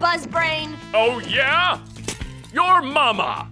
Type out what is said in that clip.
Buzzbrain. Oh, yeah? Your mama!